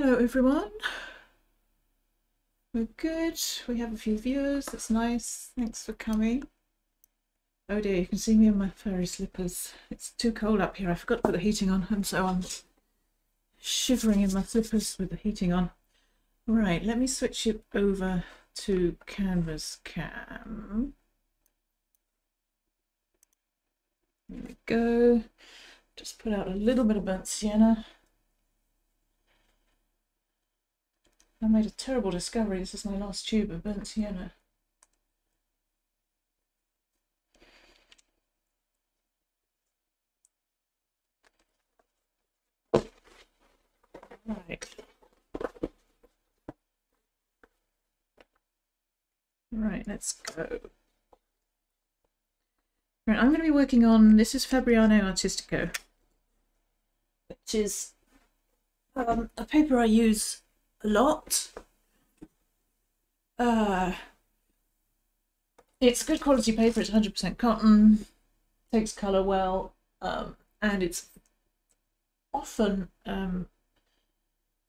Hello everyone. We're good. We have a few viewers. That's nice. Thanks for coming. Oh dear, you can see me in my furry slippers. It's too cold up here. I forgot to put the heating on and so I'm shivering in my slippers with the heating on. Right, let me switch it over to Canvas Cam. There we go. Just put out a little bit of burnt sienna. I made a terrible discovery. This is my last tube of burnt sienna. Right. Right, let's go. Right, I'm going to be working on, this is Fabriano Artistico, which is um, a paper I use a lot. Uh, it's good quality paper, it's 100% cotton, takes colour well, um, and it's often um,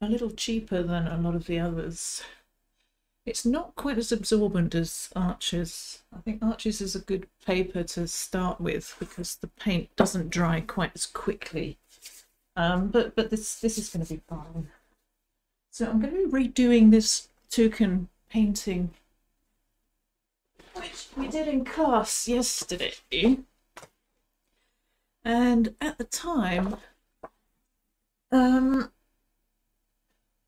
a little cheaper than a lot of the others. It's not quite as absorbent as Arches. I think Arches is a good paper to start with because the paint doesn't dry quite as quickly. Um, but but this this is going to be fine. So I'm going to be redoing this toucan painting, which we did in class yesterday. And at the time, um,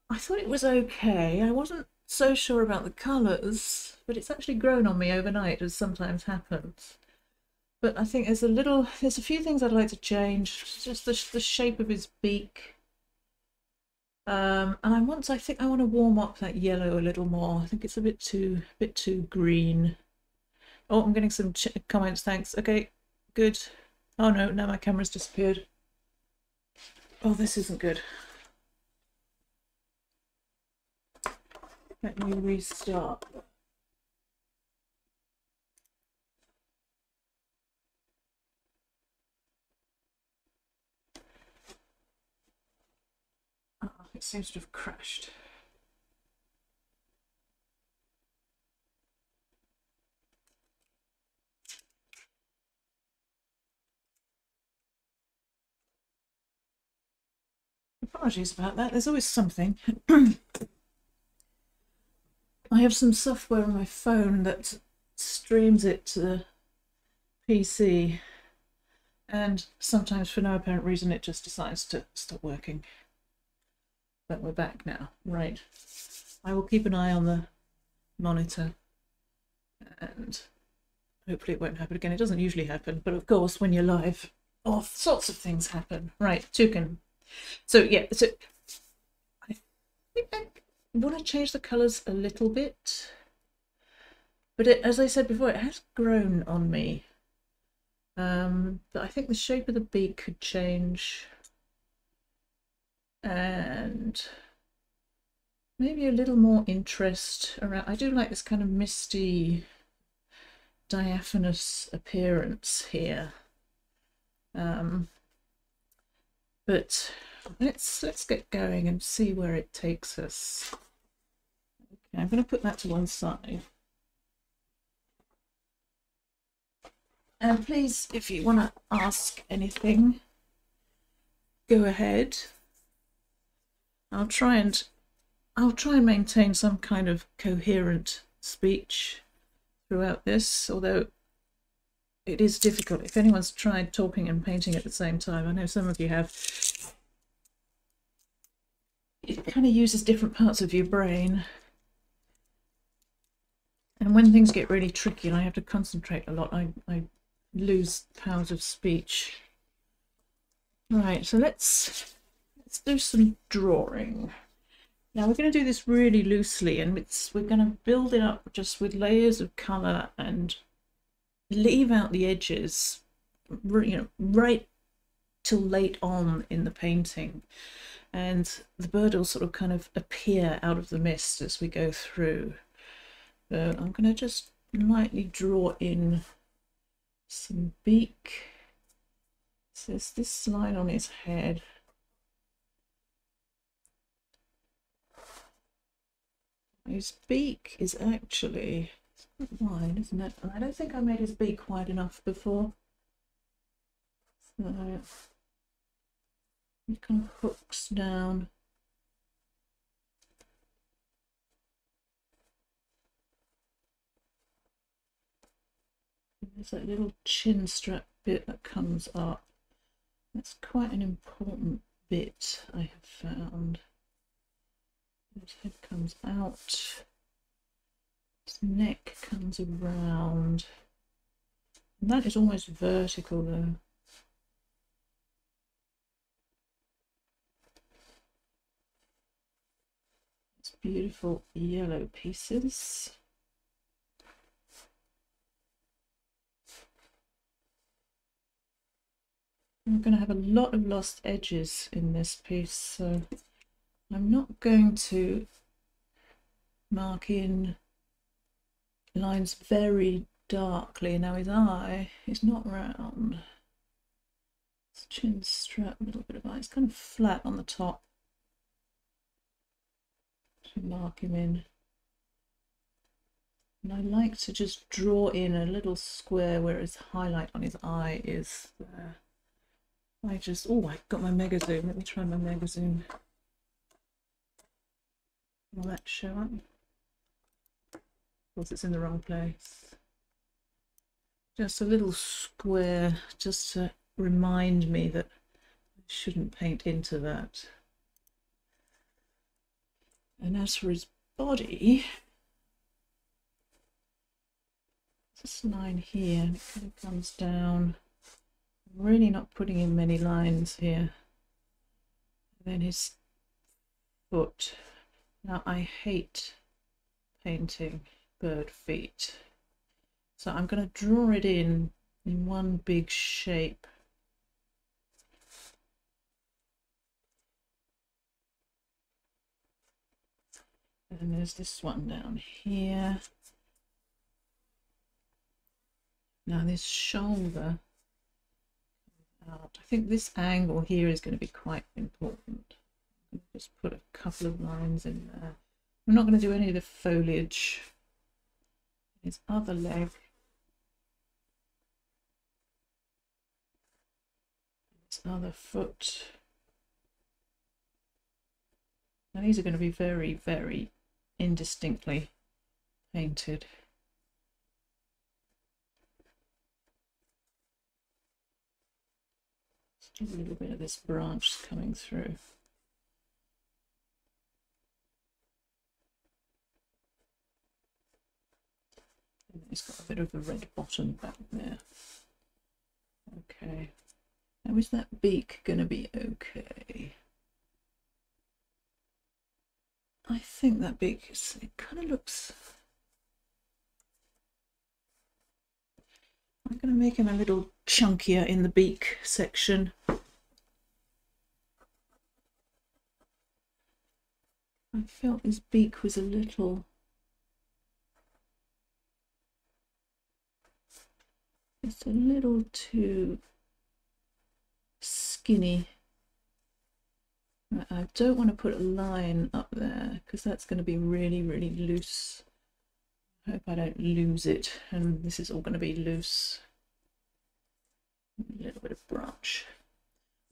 I thought it was okay. I wasn't so sure about the colours, but it's actually grown on me overnight, as sometimes happens. But I think there's a little, there's a few things I'd like to change. Just the, the shape of his beak um, and I want, I think I want to warm up that yellow a little more. I think it's a bit too, bit too green. Oh, I'm getting some comments. Thanks. Okay, good. Oh no, now my camera's disappeared. Oh, this isn't good. Let me restart. It seems to have crashed. Apologies about that, there's always something. I have some software on my phone that streams it to the PC and sometimes for no apparent reason it just decides to stop working but we're back now. Right. I will keep an eye on the monitor and hopefully it won't happen again. It doesn't usually happen, but of course when you're live, all sorts of things happen. Right, toucan. So yeah, so I think I want to change the colours a little bit, but it, as I said before, it has grown on me. Um, but I think the shape of the beak could change and maybe a little more interest around. I do like this kind of misty, diaphanous appearance here. Um, but let's let's get going and see where it takes us. Okay, I'm going to put that to one side. And please, if you want to ask anything, go ahead. I'll try and I'll try and maintain some kind of coherent speech throughout this, although it is difficult. If anyone's tried talking and painting at the same time, I know some of you have, it kind of uses different parts of your brain. And when things get really tricky and I have to concentrate a lot, I, I lose powers of speech. Right, so let's let's do some drawing. Now we're going to do this really loosely and it's, we're going to build it up just with layers of colour and leave out the edges you know, right till late on in the painting. And the bird will sort of kind of appear out of the mist as we go through. So I'm going to just lightly draw in some beak. So this line on his head His beak is actually wide, isn't it? I don't think I made his beak wide enough before. So it kind of hooks down. There's that little chin strap bit that comes up. That's quite an important bit I have found. His head comes out, his neck comes around, and that is almost vertical though. It's beautiful yellow pieces. I'm going to have a lot of lost edges in this piece, so I'm not going to mark in lines very darkly. Now his eye is not round. His chin strap, a little bit of eye. It's kind of flat on the top. To mark him in. And I like to just draw in a little square where his highlight on his eye is there. I just, oh, I got my mega zoom. Let me try my mega zoom. Will that show up? Of course, it's in the wrong place. Just a little square, just to remind me that I shouldn't paint into that. And as for his body, this line here, and it kind of comes down I'm really not putting in many lines here. And then his foot. Now I hate painting bird feet. So I'm going to draw it in in one big shape. And there's this one down here. Now this shoulder out. I think this angle here is going to be quite important. Just put a couple of lines in there. I'm not going to do any of the foliage. His other leg. His other foot. Now these are going to be very, very indistinctly painted. Just a little bit of this branch coming through. And it's got a bit of a red bottom back there. Okay. Now is that beak going to be okay? I think that beak is, it kind of looks I'm going to make him a little chunkier in the beak section. I felt his beak was a little it's a little too skinny. I don't want to put a line up there because that's going to be really, really loose. I hope I don't lose it and this is all going to be loose. A little bit of branch.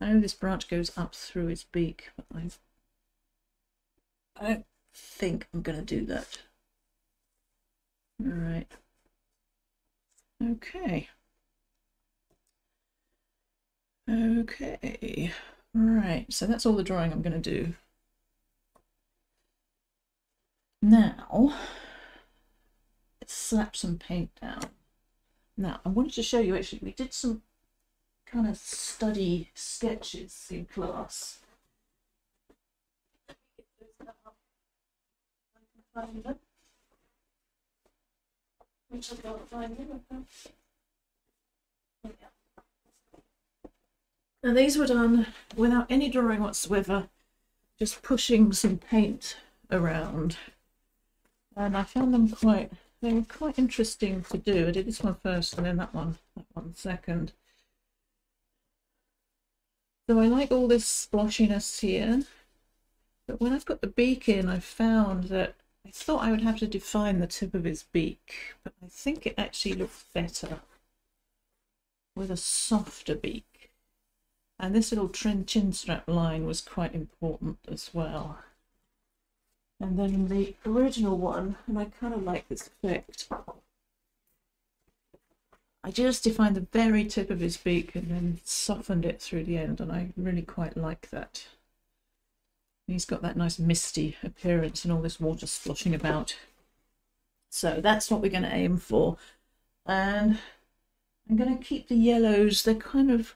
I know this branch goes up through his beak, but I, I don't think I'm going to do that. All right. Okay. Okay. Right, so that's all the drawing I'm going to do. Now, let's slap some paint down. Now, I wanted to show you actually, we did some kind of study sketches in class. Which I can't find. Now these were done without any drawing whatsoever, just pushing some paint around. And I found them quite they were quite interesting to do. I did this one first and then that one, that one second. So I like all this splotchiness here. But when I've got the beak in, I've found that I thought I would have to define the tip of his beak, but I think it actually looks better with a softer beak. And this little trim chin strap line was quite important as well. And then the original one, and I kind of like this effect, I just defined the very tip of his beak and then softened it through the end, and I really quite like that. He's got that nice misty appearance and all this water splashing about. So that's what we're going to aim for. And I'm going to keep the yellows, they're kind of,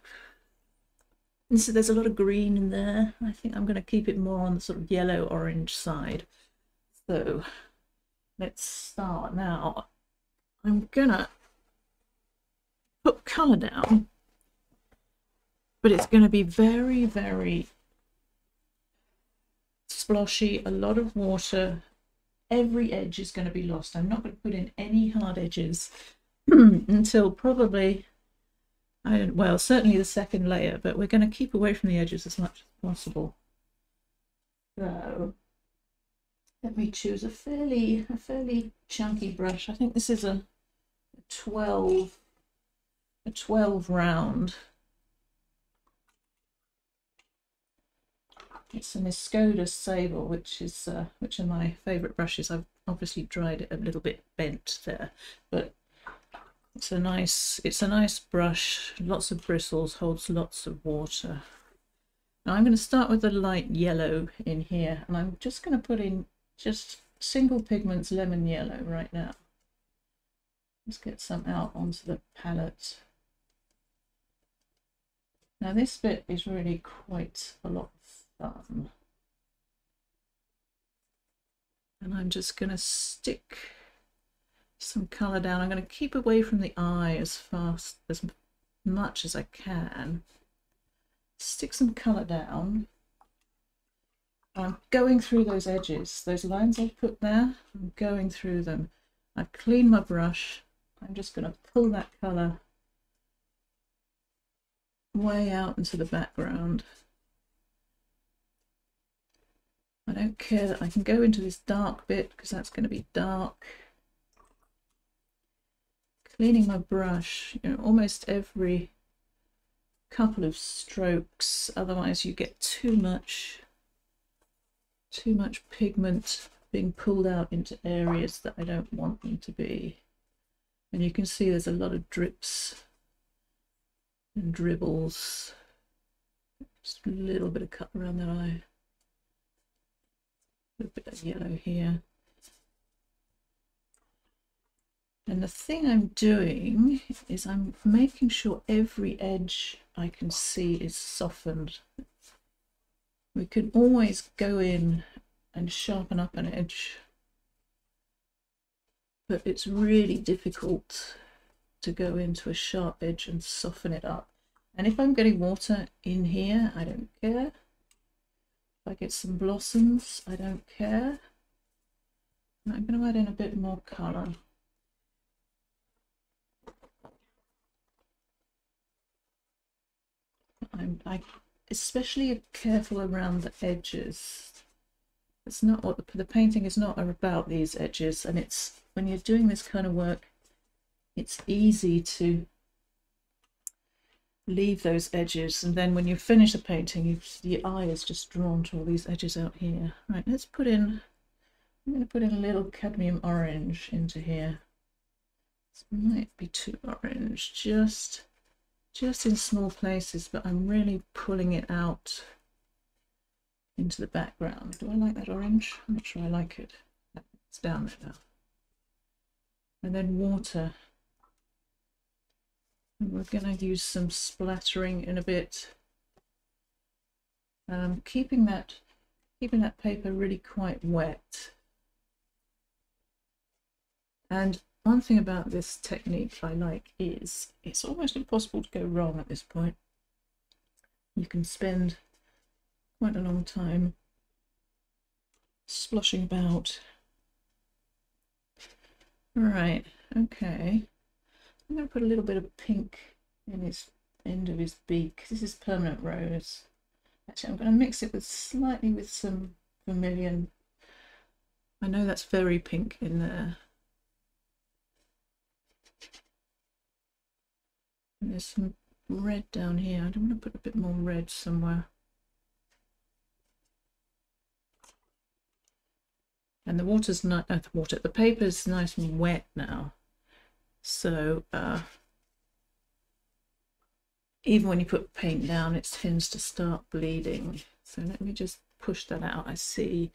and so there's a lot of green in there. I think I'm going to keep it more on the sort of yellow-orange side. So let's start now. I'm going to put colour down, but it's going to be very, very sploshy, a lot of water. Every edge is going to be lost. I'm not going to put in any hard edges until probably, I don't, well, certainly the second layer, but we're going to keep away from the edges as much as possible. So let me choose a fairly, a fairly chunky brush. I think this is a 12 a 12 round. It's an Escoda Sable, which is uh, which are my favourite brushes. I've obviously dried it a little bit bent there, but it's a nice it's a nice brush. Lots of bristles, holds lots of water. Now I'm going to start with a light yellow in here, and I'm just going to put in just single pigments lemon yellow right now. Let's get some out onto the palette. Now this bit is really quite a lot of fun. And I'm just going to stick some colour down. I'm going to keep away from the eye as fast, as much as I can. Stick some colour down. I'm going through those edges, those lines I've put there, I'm going through them. I've cleaned my brush. I'm just going to pull that colour way out into the background. I don't care that I can go into this dark bit because that's going to be dark. Cleaning my brush, you know, almost every couple of strokes, otherwise you get too much too much pigment being pulled out into areas that I don't want them to be. And you can see there's a lot of drips and dribbles. Just a little bit of cut around that eye. A bit of yellow here. And the thing I'm doing is I'm making sure every edge I can see is softened. We can always go in and sharpen up an edge, but it's really difficult to go into a sharp edge and soften it up. And if I'm getting water in here, I don't care. If I get some blossoms, I don't care. I'm going to add in a bit more colour. I'm I especially careful around the edges. It's not what the, the painting is not about these edges, and it's when you're doing this kind of work, it's easy to leave those edges and then when you finish the painting you, the eye is just drawn to all these edges out here right let's put in I'm going to put in a little cadmium orange into here this might be too orange just just in small places but I'm really pulling it out into the background. Do I like that orange? I'm not sure I like it. It's down there now. And then water. And we're going to use some splattering in a bit. Um, keeping that keeping that paper really quite wet. And one thing about this technique I like is it's almost impossible to go wrong at this point. You can spend quite a long time sploshing about. Right, okay. I'm going to put a little bit of pink in his end of his beak. This is permanent rose. Actually, I'm going to mix it with slightly with some vermilion. I know that's very pink in there. There's some red down here. I don't want to put a bit more red somewhere. And the water's not, uh, the water, the paper's nice and wet now. So uh, even when you put paint down, it tends to start bleeding. So let me just push that out. I see.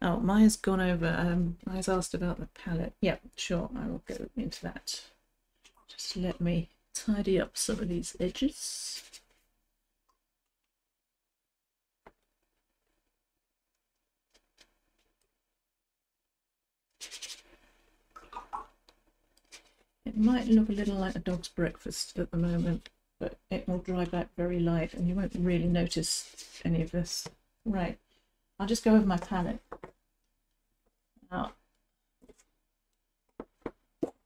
Oh, Maya's gone over. Um, Maya's asked about the palette. Yep, yeah, sure. I will go into that. Just let me tidy up some of these edges. It might look a little like a dog's breakfast at the moment, but it will dry back very light and you won't really notice any of this. Right, I'll just go over my palette. Now,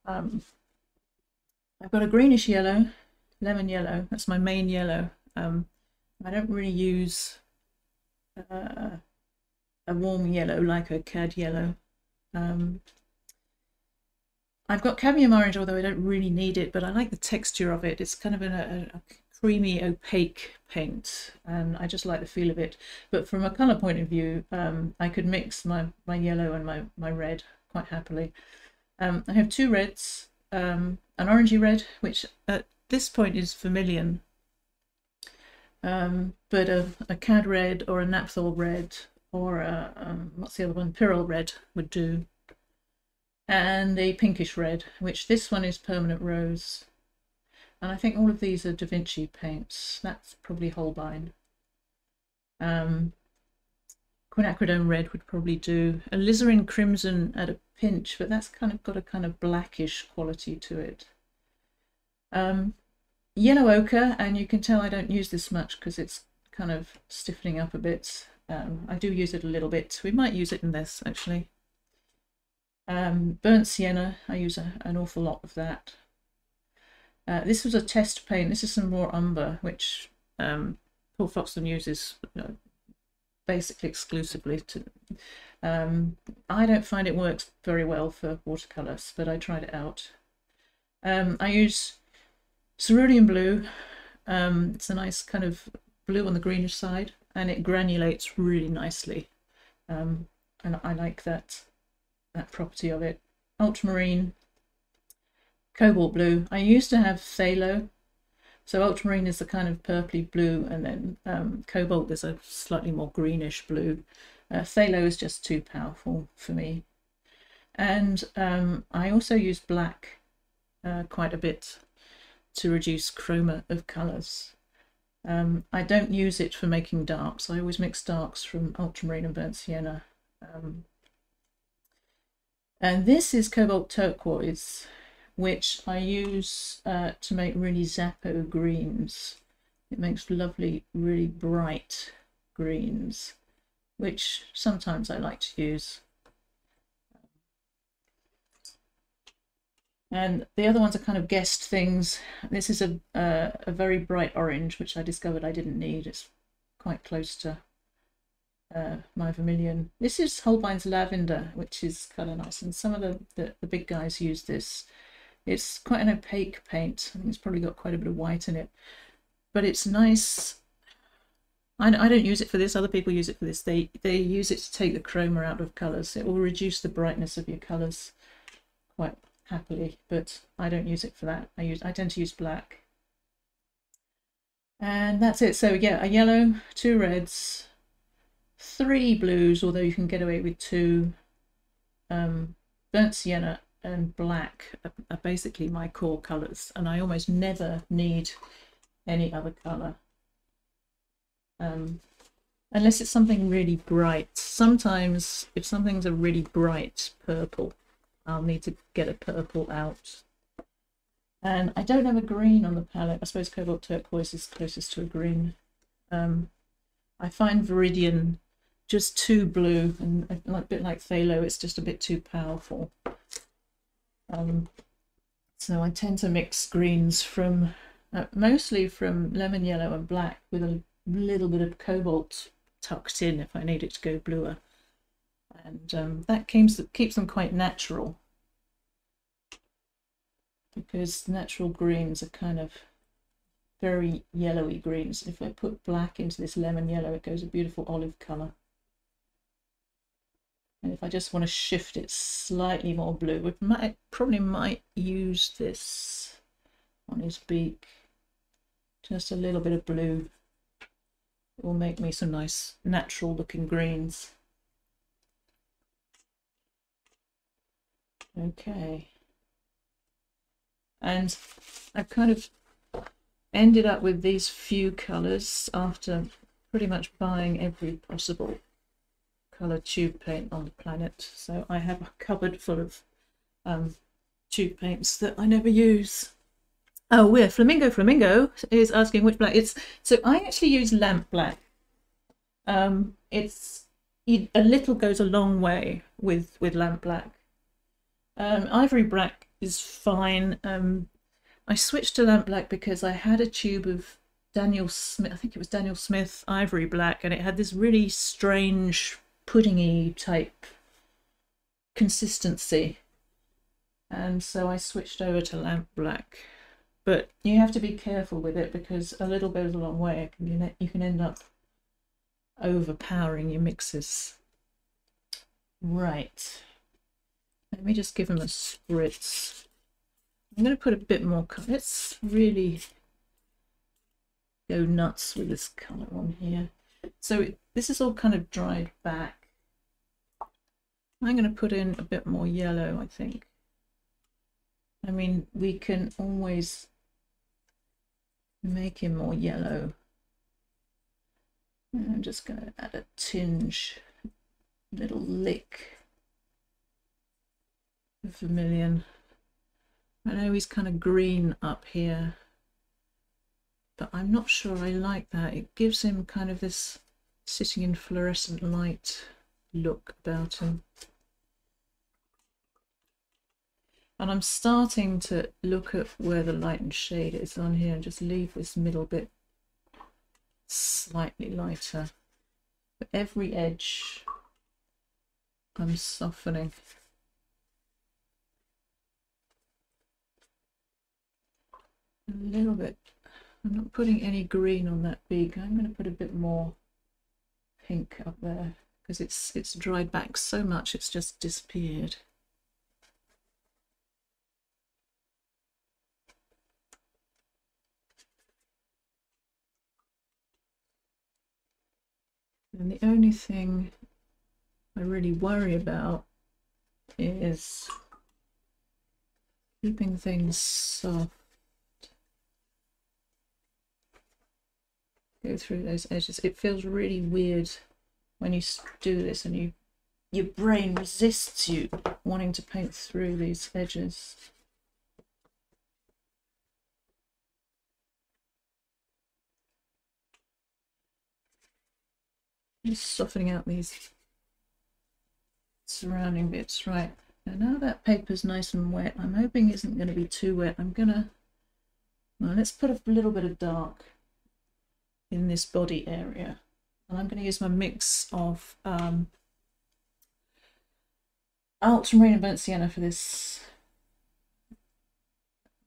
um, I've got a greenish yellow, lemon yellow, that's my main yellow. Um, I don't really use uh, a warm yellow like a cad yellow. Um, I've got cadmium orange, although I don't really need it, but I like the texture of it. It's kind of a, a, creamy, opaque paint, and I just like the feel of it. But from a colour point of view, um, I could mix my, my yellow and my, my red quite happily. Um, I have two reds, um, an orangey red, which at this point is vermilion, um, but a, a cad red or a naphthol red or a, um, what's the other one, pyrrole red would do and a pinkish red, which this one is permanent rose. And I think all of these are Da Vinci paints. That's probably Holbein. Um, quinacridone red would probably do. Alizarin crimson at a pinch, but that's kind of got a kind of blackish quality to it. Um, yellow ochre, and you can tell I don't use this much because it's kind of stiffening up a bit. Um, I do use it a little bit. We might use it in this actually. Um, burnt sienna, I use a, an awful lot of that. Uh, this was a test paint. This is some raw umber, which um, Paul Foxton uses basically exclusively to. Um, I don't find it works very well for watercolours, but I tried it out. Um, I use cerulean blue. Um, it's a nice kind of blue on the greenish side, and it granulates really nicely. Um, and I like that that property of it. Ultramarine, cobalt blue. I used to have phthalo. So ultramarine is the kind of purpley blue and then um, cobalt is a slightly more greenish blue. Uh, phthalo is just too powerful for me. And um, I also use black uh, quite a bit to reduce chroma of colours. Um, I don't use it for making darks. I always mix darks from ultramarine and burnt sienna. Um, and this is cobalt turquoise, which I use uh, to make really Zappo greens. It makes lovely, really bright greens, which sometimes I like to use. And the other ones are kind of guest things. This is a, uh, a very bright orange, which I discovered I didn't need. It's quite close to uh, my vermilion. This is Holbein's lavender, which is kind of nice. And some of the, the, the, big guys use this. It's quite an opaque paint. I think it's probably got quite a bit of white in it. But it's nice. I, I don't use it for this. Other people use it for this. They, they use it to take the chroma out of colours. It will reduce the brightness of your colours quite happily. But I don't use it for that. I use I tend to use black. And that's it. So yeah, a yellow, two reds, three blues, although you can get away with two. Um, burnt sienna and black are, basically my core colours, and I almost never need any other colour. Um, unless it's something really bright. Sometimes, if something's a really bright purple, I'll need to get a purple out. And I don't have a green on the palette. I suppose cobalt turquoise is closest to a green. Um, I find Viridian just too blue and a bit like phthalo, it's just a bit too powerful. Um, so I tend to mix greens from uh, mostly from lemon yellow and black with a little bit of cobalt tucked in if I need it to go bluer. and um, that keeps keeps them quite natural because natural greens are kind of very yellowy greens. If I put black into this lemon yellow, it goes a beautiful olive colour. And if I just want to shift it slightly more blue, we might probably might use this on his beak. Just a little bit of blue. It will make me some nice natural looking greens. Okay. And I've kind of ended up with these few colours after pretty much buying every possible colour tube paint on the planet. So I have a cupboard full of um, tube paints that I never use. Oh, we're Flamingo Flamingo is asking which black it's so I actually use lamp black. Um, it's a little goes a long way with with lamp black. Um, ivory black is fine. Um, I switched to lamp black because I had a tube of Daniel Smith. I think it was Daniel Smith ivory black, and it had this really strange puddingy type consistency. And so I switched over to lamp black. But you have to be careful with it because a little goes a long way. You can end up overpowering your mixes. Right. Let me just give them a spritz. I'm going to put a bit more colour. Let's really go nuts with this colour on here. So this is all kind of dried back. I'm going to put in a bit more yellow, I think. I mean, we can always make him more yellow. I'm just going to add a tinge, little lick of vermilion. I know he's kind of green up here, but I'm not sure I like that. It gives him kind of this sitting in fluorescent light look about him. And I'm starting to look at where the light and shade is on here and just leave this middle bit slightly lighter. But every edge I'm softening. A little bit. I'm not putting any green on that beak. I'm going to put a bit more pink up there because it's it's dried back so much it's just disappeared. And the only thing I really worry about is keeping things soft. Go through those edges. It feels really weird when you do this and you your brain resists you wanting to paint through these edges. Just softening out these surrounding bits. Right, now, now that paper's nice and wet, I'm hoping it isn't going to be too wet. I'm going to, well, let's put a little bit of dark in this body area. And I'm going to use my mix of um, ultramarine and burnt sienna for this.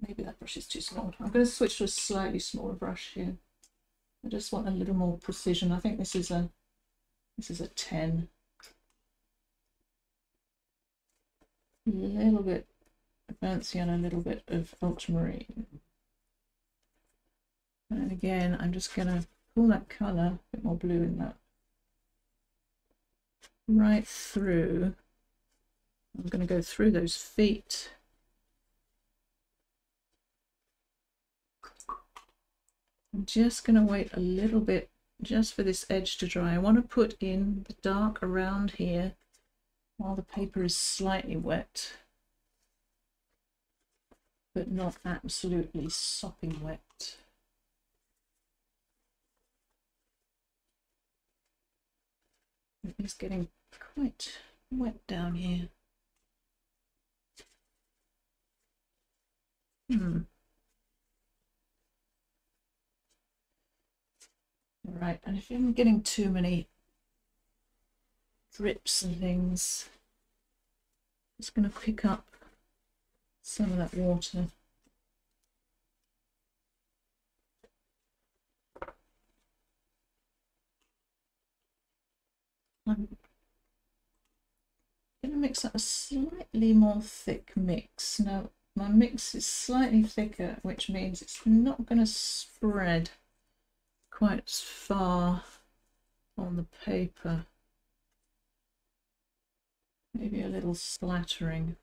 Maybe that brush is too small. I'm going to switch to a slightly smaller brush here. I just want a little more precision. I think this is a this is a 10. A little bit fancy and a little bit of ultramarine. And again, I'm just going to pull that colour, a bit more blue in that, right through. I'm going to go through those feet. I'm just going to wait a little bit just for this edge to dry. I want to put in the dark around here while the paper is slightly wet, but not absolutely sopping wet. It's getting quite wet down here. Hmm. Right, and if I'm getting too many drips and things. I'm Just going to pick up some of that water. I'm going to mix up a slightly more thick mix. Now, my mix is slightly thicker, which means it's not going to spread quite as far on the paper. Maybe a little splattering.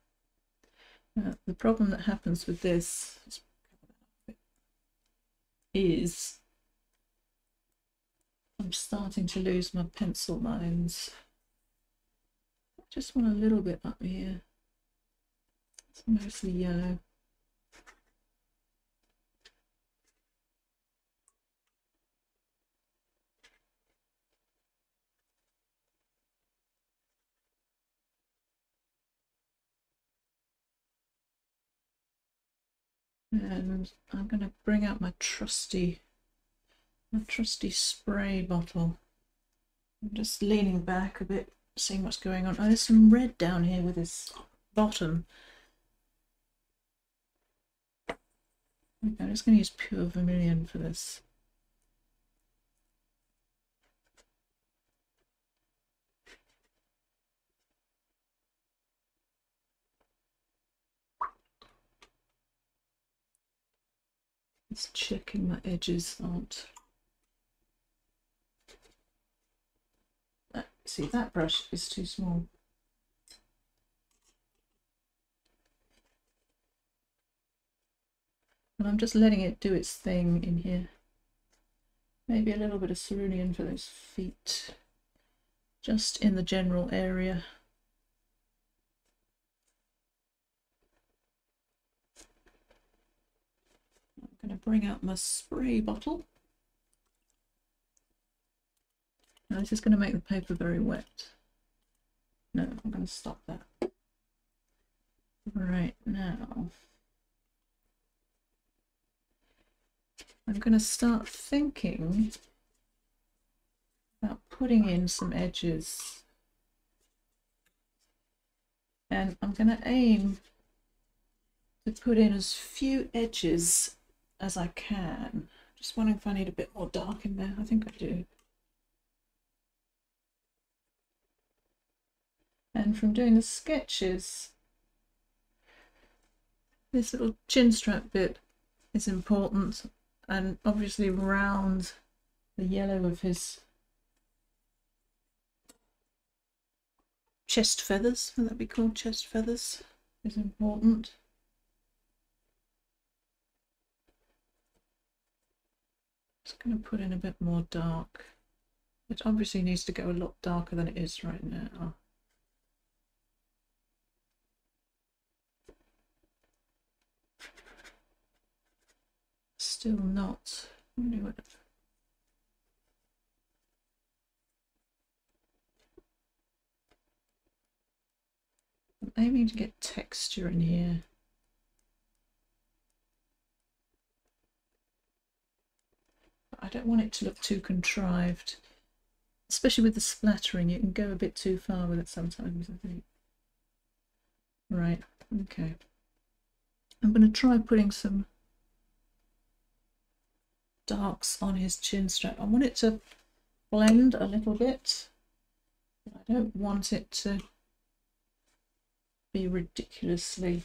Uh, the problem that happens with this is I'm starting to lose my pencil lines. Just want a little bit up here. It's mostly yellow. And I'm going to bring out my trusty, my trusty spray bottle. I'm just leaning back a bit, seeing what's going on. Oh, there's some red down here with this bottom. I'm just going to use pure vermilion for this. Just checking my edges aren't. See, that brush is too small. And I'm just letting it do its thing in here. Maybe a little bit of cerulean for those feet, just in the general area. I'm going to bring out my spray bottle. Now this is going to make the paper very wet. No, I'm going to stop that. Right now. I'm going to start thinking about putting in some edges and I'm going to aim to put in as few edges as I can. Just wondering if I need a bit more dark in there. I think I do. And from doing the sketches, this little chin strap bit is important and obviously round the yellow of his chest feathers, would that be called chest feathers, is important. Just going to put in a bit more dark. It obviously needs to go a lot darker than it is right now. Still not. I'm aiming to get texture in here. I don't want it to look too contrived. Especially with the splattering, you can go a bit too far with it sometimes, I think. Right, okay. I'm going to try putting some darks on his chin strap. I want it to blend a little bit. I don't want it to be ridiculously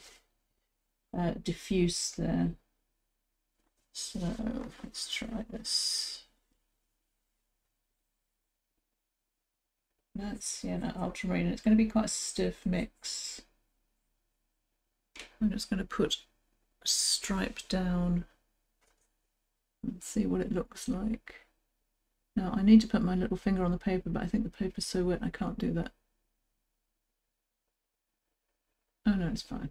uh, diffuse there. So let's try this. That's yeah, that ultramarine. It's going to be quite a stiff mix. I'm just going to put a stripe down Let's see what it looks like. Now I need to put my little finger on the paper, but I think the paper's so wet I can't do that. Oh no, it's fine.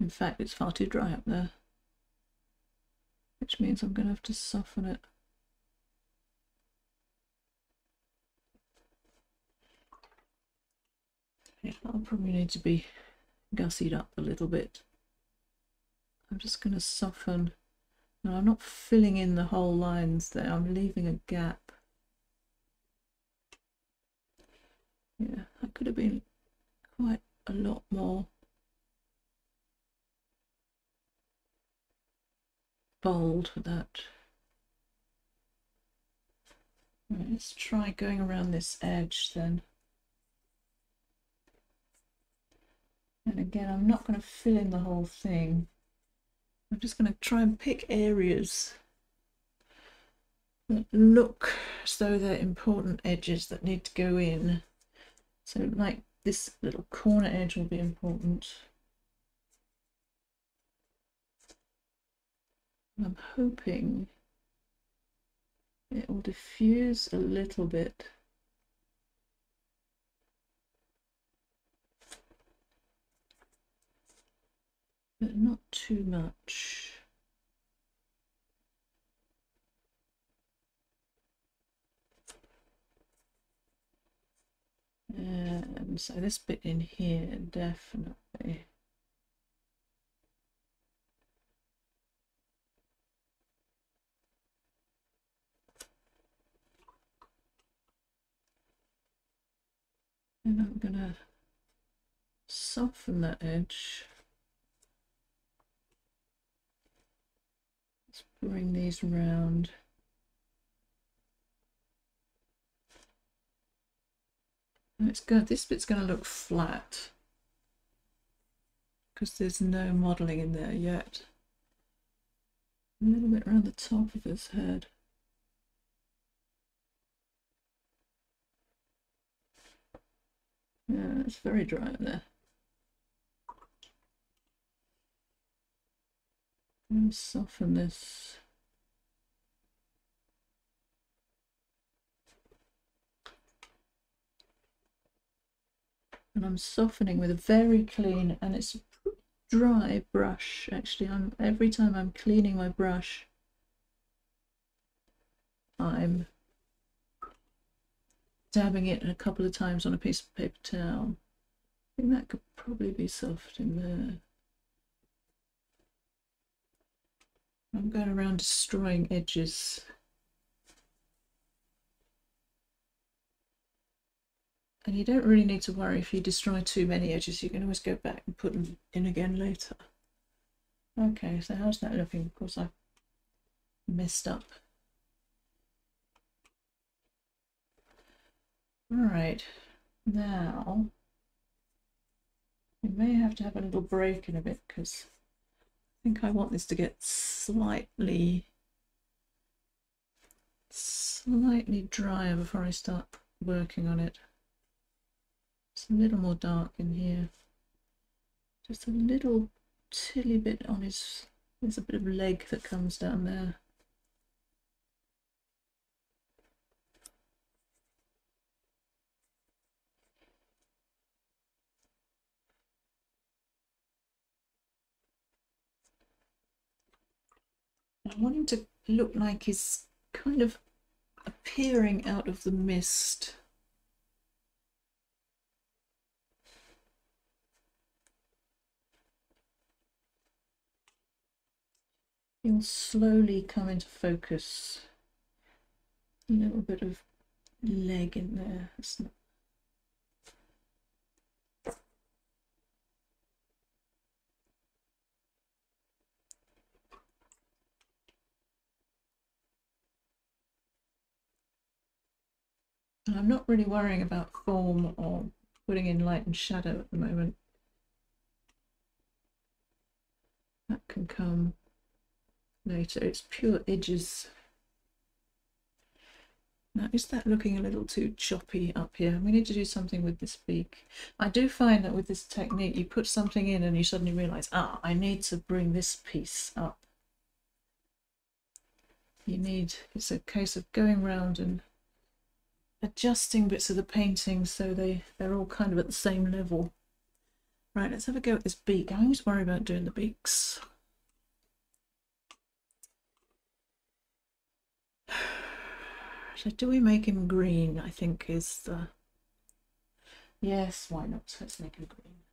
In fact, it's far too dry up there, which means I'm going to have to soften it. I'll probably need to be gussied up a little bit. I'm just going to soften And I'm not filling in the whole lines there, I'm leaving a gap. Yeah, that could have been quite a lot more bold with that. Right, let's try going around this edge then. And again, I'm not going to fill in the whole thing. I'm just going to try and pick areas that look as though they're important edges that need to go in. So like this little corner edge will be important. I'm hoping it will diffuse a little bit. But not too much. And so this bit in here, definitely. And I'm gonna soften that edge. Bring these round. it's good. This bit's going to look flat because there's no modelling in there yet. A little bit around the top of his head. Yeah, it's very dry in there. And soften this. and I'm softening with a very clean and it's a dry brush actually. I'm every time I'm cleaning my brush I'm dabbing it a couple of times on a piece of paper towel. I think that could probably be soft in there I'm going around destroying edges And you don't really need to worry if you destroy too many edges, you can always go back and put them in again later. Okay, so how's that looking? Of course I messed up. Alright, now we may have to have a little break in a bit because think I want this to get slightly slightly drier before I start working on it. It's a little more dark in here. Just a little tilly bit on his, there's a bit of leg that comes down there. I want him to look like he's kind of appearing out of the mist. He'll slowly come into focus. A little bit of leg in there. Not... I'm not really worrying about form or putting in light and shadow at the moment. That can come later. It's pure edges. Now, is that looking a little too choppy up here? We need to do something with this beak. I do find that with this technique, you put something in and you suddenly realise, ah, I need to bring this piece up. You need, it's a case of going round and adjusting bits of the painting so they, they're all kind of at the same level. Right, let's have a go at this beak. I always worry about doing the beaks. So do we make him green? I think is the... Yes, why not? Let's make him green.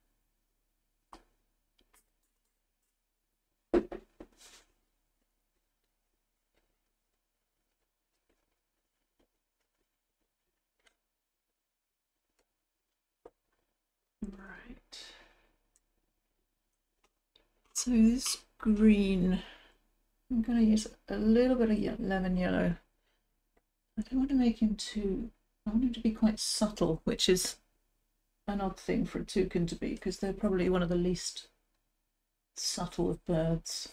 So this green, I'm going to use a little bit of lemon yellow. I don't want to make him too, I want him to be quite subtle, which is an odd thing for a toucan to be because they're probably one of the least subtle of birds.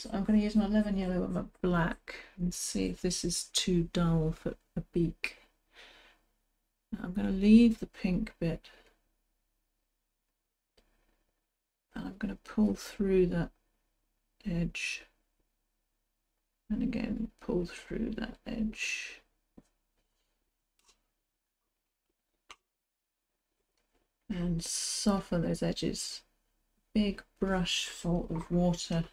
So I'm going to use my lemon yellow and my black and see if this is too dull for a beak. I'm going to leave the pink bit and I'm going to pull through that edge. And again pull through that edge. And soften those edges. Big brush full of water.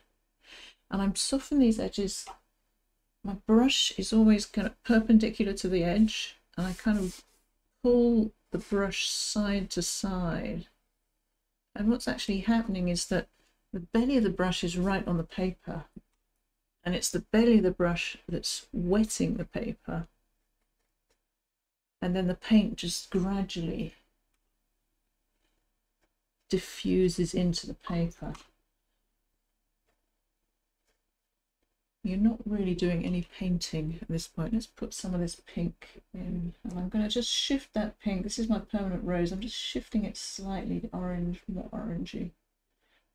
And I'm softening these edges. My brush is always kind of perpendicular to the edge. And I kind of pull the brush side to side and what's actually happening is that the belly of the brush is right on the paper and it's the belly of the brush that's wetting the paper and then the paint just gradually diffuses into the paper. You're not really doing any painting at this point. Let's put some of this pink in. And I'm going to just shift that pink. This is my permanent rose. I'm just shifting it slightly orange, more orangey.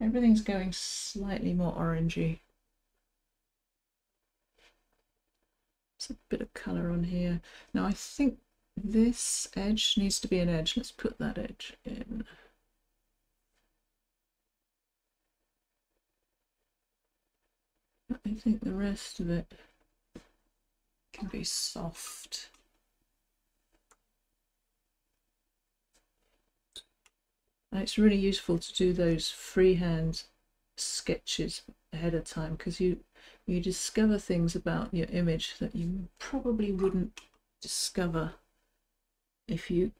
Everything's going slightly more orangey. There's a bit of colour on here. Now I think this edge needs to be an edge. Let's put that edge in. I think the rest of it can be soft. And it's really useful to do those freehand sketches ahead of time because you you discover things about your image that you probably wouldn't discover if you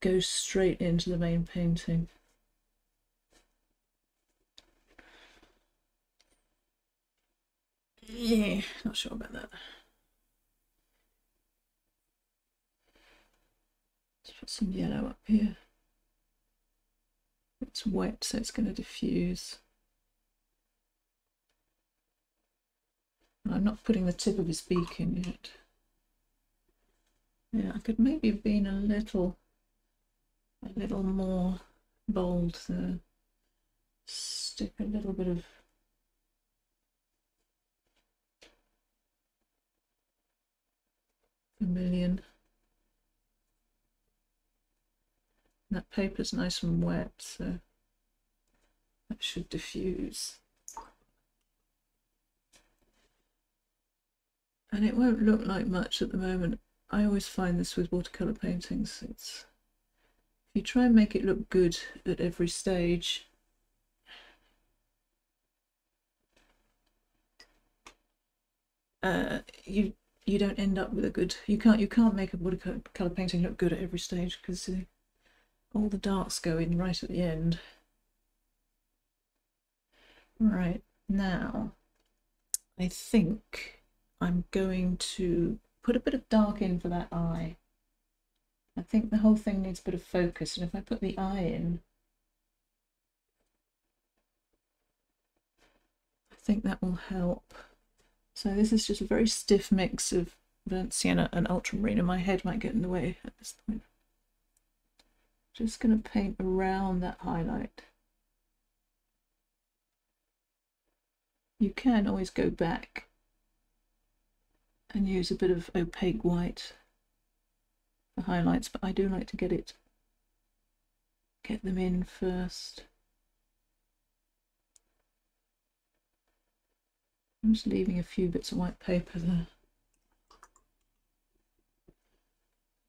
go straight into the main painting. Yeah, not sure about that. Let's put some yellow up here. It's wet, so it's going to diffuse. I'm not putting the tip of his beak in yet. Yeah, I could maybe have been a little, a little more bold there. Stick a little bit of vermilion. That paper's nice and wet, so that should diffuse. And it won't look like much at the moment. I always find this with watercolour paintings. It's if you try and make it look good at every stage, uh, you you don't end up with a good you can't you can't make a watercolor painting look good at every stage because uh, all the darks go in right at the end. Right now I think I'm going to put a bit of dark in for that eye. I think the whole thing needs a bit of focus and if I put the eye in I think that will help so this is just a very stiff mix of sienna and ultramarine and my head might get in the way at this point. Just going to paint around that highlight. You can always go back and use a bit of opaque white for highlights, but I do like to get it, get them in first. I'm just leaving a few bits of white paper there.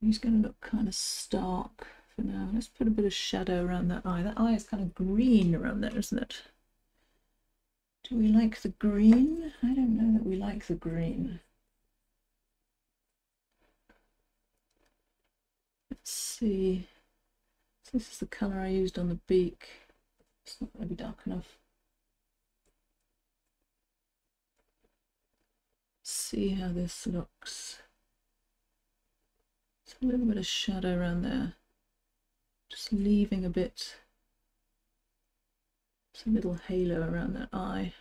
He's going to look kind of stark for now. Let's put a bit of shadow around that eye. That eye is kind of green around there, isn't it? Do we like the green? I don't know that we like the green. Let's see. So this is the colour I used on the beak. It's not going to be dark enough. See how this looks. It's a little bit of shadow around there. Just leaving a bit It's a little halo around that eye.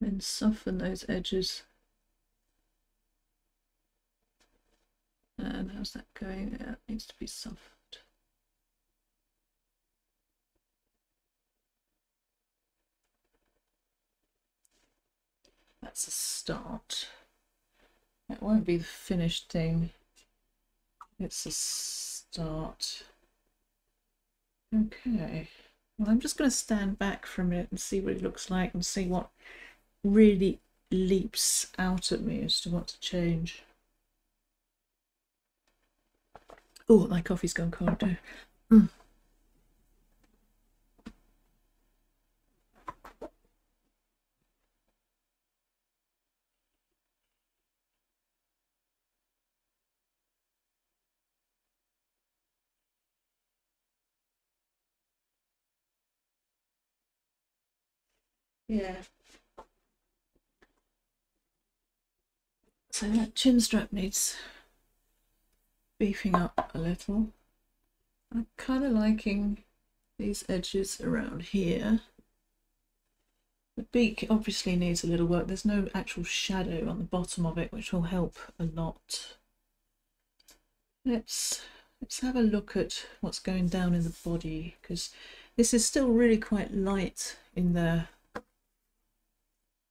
and soften those edges. And how's that going? Yeah, it needs to be soft. That's a start. It won't be the finished thing. It's a start. Okay. Well, I'm just going to stand back from it and see what it looks like and see what really leaps out at me as to what to change. Oh, my coffee's gone cold too. Mm. Yeah, So that chin strap needs beefing up a little. I'm kind of liking these edges around here. The beak obviously needs a little work. There's no actual shadow on the bottom of it, which will help a lot. Let's let's have a look at what's going down in the body because this is still really quite light in there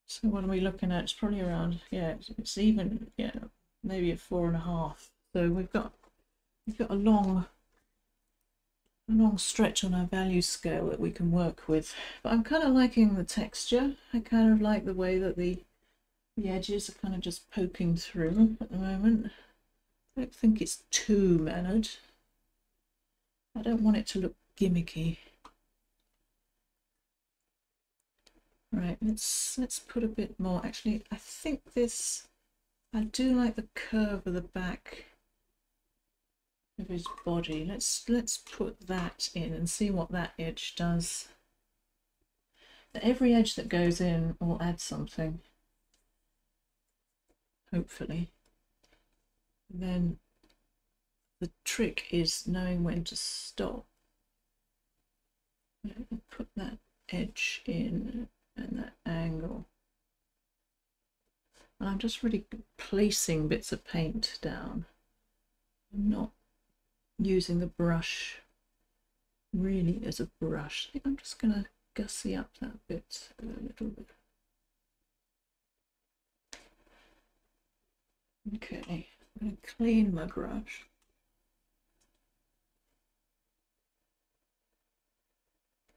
so what are we looking at? It's probably around, yeah, it's even, yeah, maybe a four and a half. So we've got, we've got a long, a long stretch on our value scale that we can work with. But I'm kind of liking the texture. I kind of like the way that the, the edges are kind of just poking through at the moment. I don't think it's too mannered. I don't want it to look gimmicky. Right, let's let's put a bit more. Actually, I think this I do like the curve of the back of his body. Let's let's put that in and see what that edge does. Every edge that goes in will add something. Hopefully. And then the trick is knowing when to stop. Put that edge in and that angle. And I'm just really placing bits of paint down. I'm not using the brush really as a brush. I think I'm just going to gussy up that bit a little bit. Okay, I'm going to clean my brush.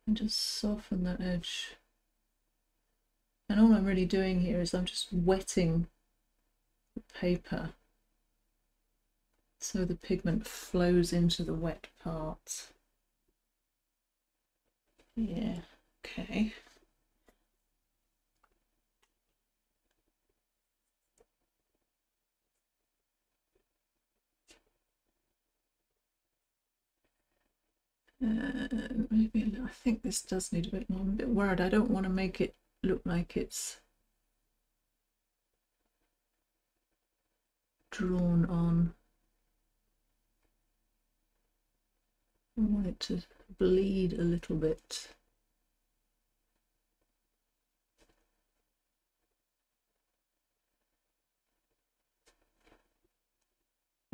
And just soften that edge and all I'm really doing here is I'm just wetting the paper so the pigment flows into the wet parts. Yeah, okay. Uh, maybe I think this does need a bit more. I'm a bit worried. I don't want to make it look like it's drawn on. I want it to bleed a little bit.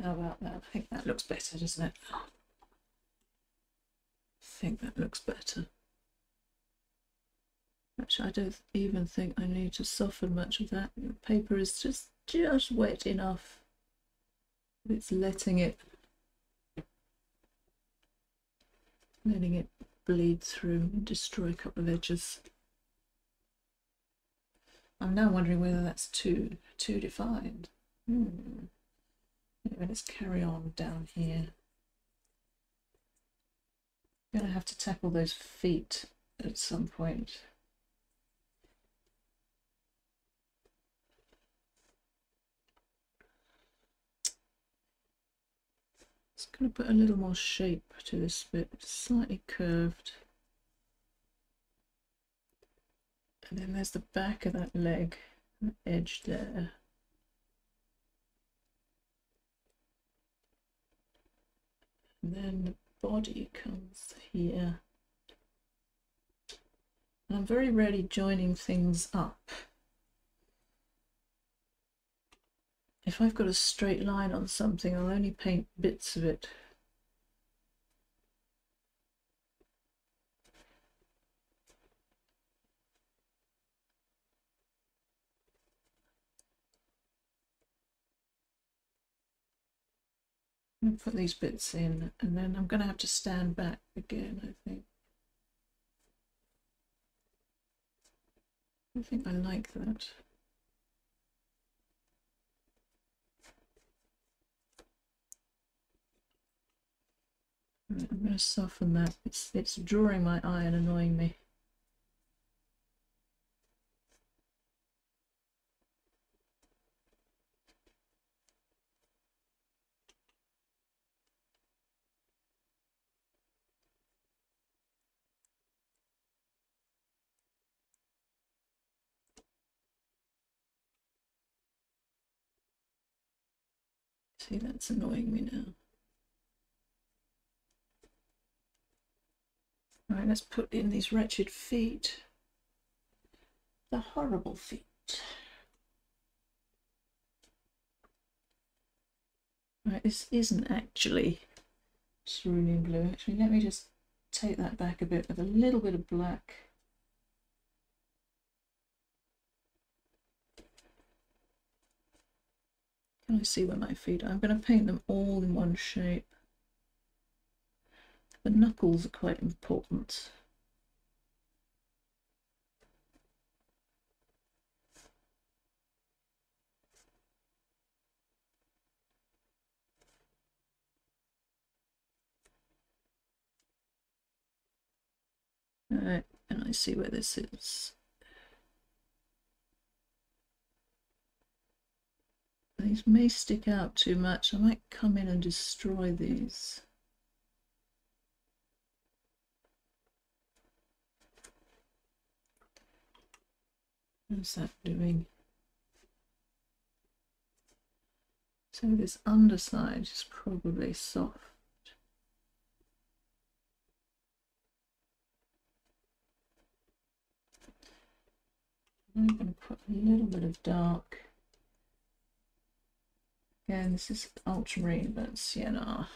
How about that? I think that looks better, doesn't it? I think that looks better. Actually, I don't even think I need to soften much of that. The paper is just just wet enough. It's letting it letting it bleed through and destroy a couple of edges. I'm now wondering whether that's too too defined. Hmm. Anyway, let's carry on down here. I'm gonna have to tackle those feet at some point. Just going to put a little more shape to this bit, slightly curved. And then there's the back of that leg, that edge there. And then the body comes here. And I'm very rarely joining things up. If I've got a straight line on something, I'll only paint bits of it. put these bits in and then I'm going to have to stand back again I think. I think I like that. I'm going to soften that. It's, it's drawing my eye and annoying me. See, that's annoying me now. Right, let's put in these wretched feet. The horrible feet. Right, this isn't actually cerulean blue. Actually, let me just take that back a bit with a little bit of black. Can I see where my feet are? I'm going to paint them all in one shape. The knuckles are quite important. Alright, and I see where this is. These may stick out too much. I might come in and destroy these. What's that doing? So this underside is probably soft. I'm going to put a little bit of dark Again, this is ultramarine, burnt sienna.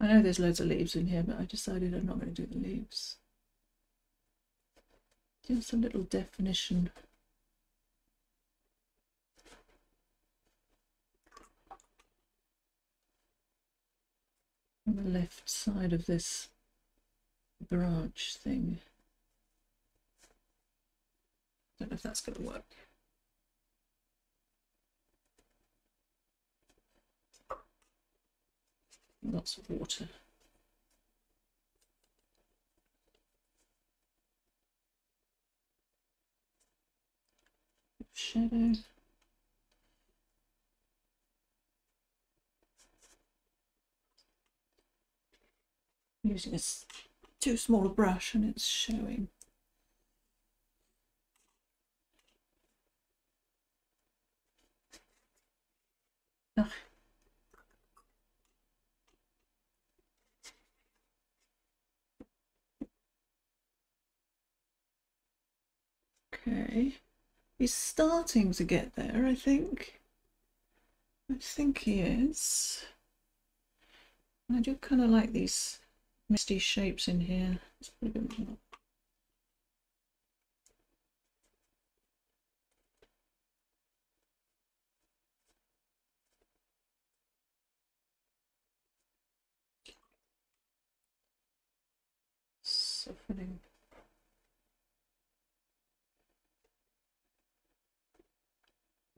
I know there's loads of leaves in here, but I decided I'm not going to do the leaves. Just a little definition. On the left side of this branch thing. Don't know if that's going to work. lots of water. Shadow. I'm using a too small a brush and it's showing. Ugh. Okay. He's starting to get there, I think. I think he is. I do kind of like these misty shapes in here. Let's put a bit more. Softening.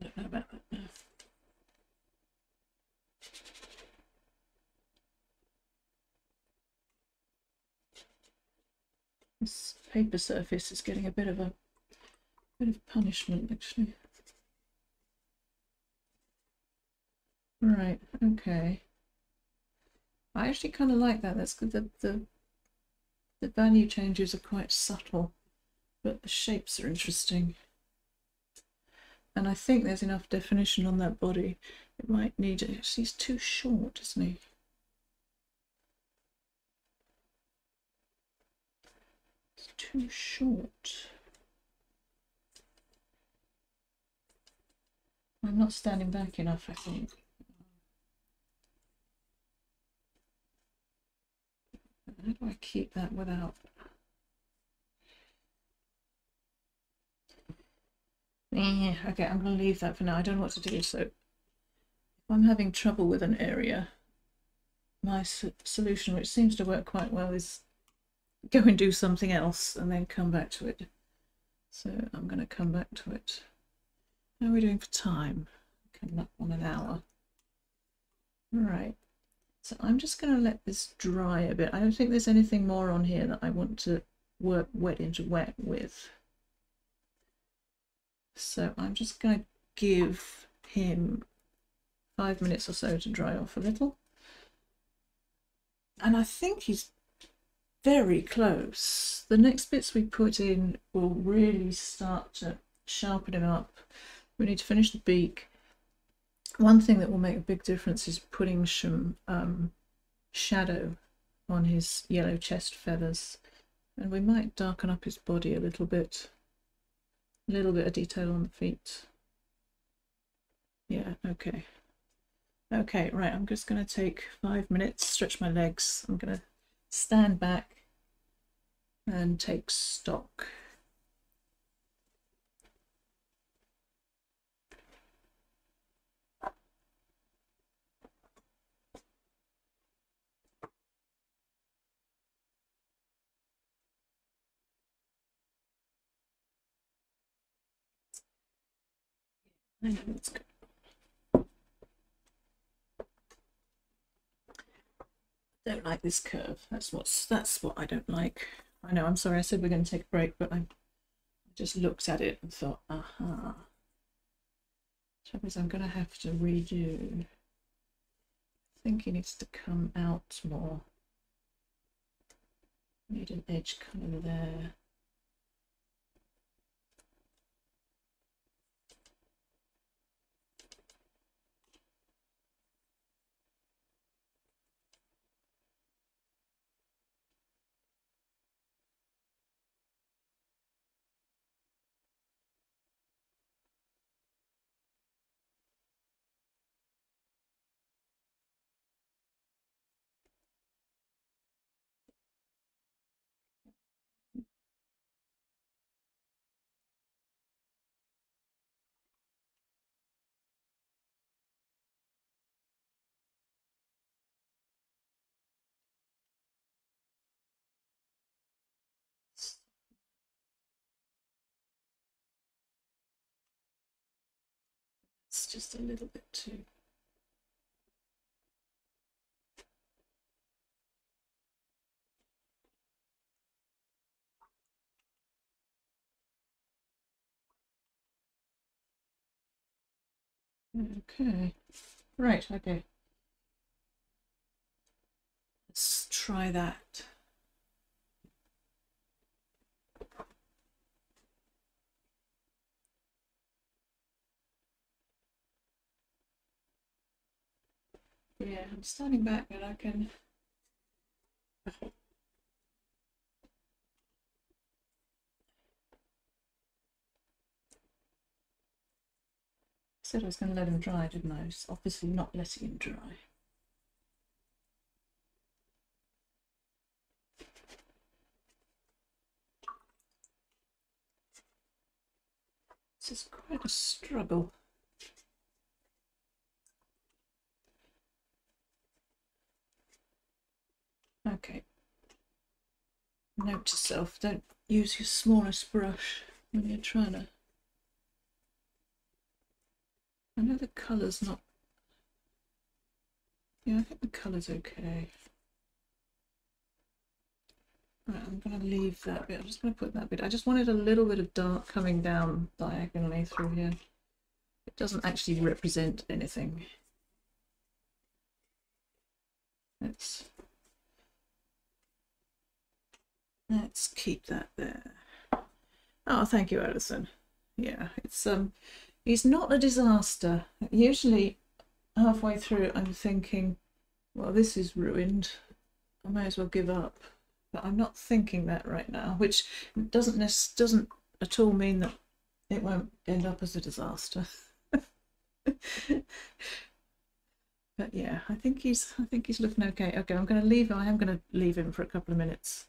don't know about that now. This paper surface is getting a bit of a bit of punishment actually. Right, okay. I actually kind of like that. That's good. The, the the value changes are quite subtle. but the shapes are interesting. And I think there's enough definition on that body. It might need it. He's too short, isn't he? It's too short. I'm not standing back enough, I think. How do I keep that without? Yeah, okay, I'm going to leave that for now. I don't know what to do. So if I'm having trouble with an area, my solution, which seems to work quite well, is go and do something else and then come back to it. So I'm going to come back to it. How are we doing for time? Coming up on an hour. Right. So I'm just going to let this dry a bit. I don't think there's anything more on here that I want to work wet into wet with. So I'm just going to give him five minutes or so to dry off a little. And I think he's very close. The next bits we put in will really start to sharpen him up. We need to finish the beak one thing that will make a big difference is putting some um, shadow on his yellow chest feathers and we might darken up his body a little bit a little bit of detail on the feet. Yeah okay. Okay right I'm just going to take five minutes stretch my legs. I'm going to stand back and take stock I know it's good. don't like this curve. That's what's that's what I don't like. I know, I'm sorry I said we're going to take a break, but I just looked at it and thought, aha. Trouble is I'm gonna have to redo. I think he needs to come out more. Need an edge colour there. Just a little bit too. Okay, right, okay. Let's try that. Yeah, I'm standing back and I can said I was going to let him dry, didn't I? Was obviously not letting him dry. This is quite a struggle. Okay. Note to self, don't use your smallest brush when you're trying to... I know the colour's not... Yeah, I think the colour's okay. Right, I'm going to leave that bit. I'm just going to put that bit. I just wanted a little bit of dark coming down diagonally through here. It doesn't actually represent anything. Let's Let's keep that there. Oh, thank you, Alison. Yeah, it's um, he's not a disaster. Usually, halfway through, I'm thinking, well, this is ruined. I may as well give up. But I'm not thinking that right now, which doesn't doesn't at all mean that it won't end up as a disaster. but yeah, I think he's I think he's looking okay. Okay, I'm going to leave. I am going to leave him for a couple of minutes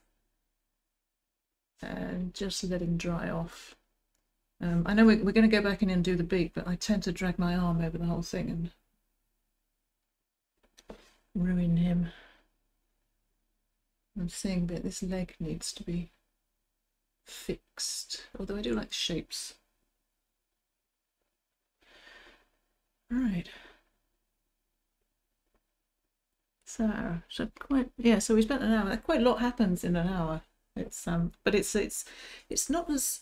and just let him dry off. Um, I know we're, we're going to go back in and do the beak, but I tend to drag my arm over the whole thing and ruin him. I'm seeing that this leg needs to be fixed, although I do like shapes. Right. So, so quite yeah. So we spent an hour. Quite a lot happens in an hour. It's um, but it's it's it's not as